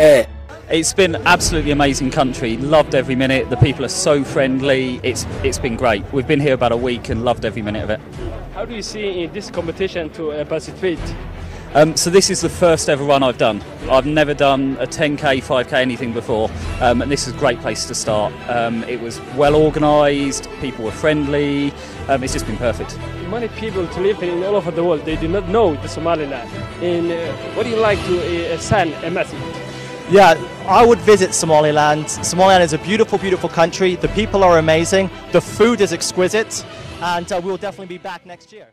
It's been absolutely amazing country. Loved every minute. The people are so friendly. It's it's been great. We've been here about a week and loved every minute of it. How do you see in this competition to uh, participate? Um, so this is the first ever run I've done. I've never done a 10k, 5k, anything before, um, and this is a great place to start. Um, it was well organised. People were friendly. Um, it's just been perfect. Many people to live in all over the world they do not know the Somaliland. And uh, what do you like to uh, send a message? Yeah, I would visit Somaliland. Somaliland is a beautiful, beautiful country. The people are amazing. The food is exquisite, and uh, we'll definitely be back next year.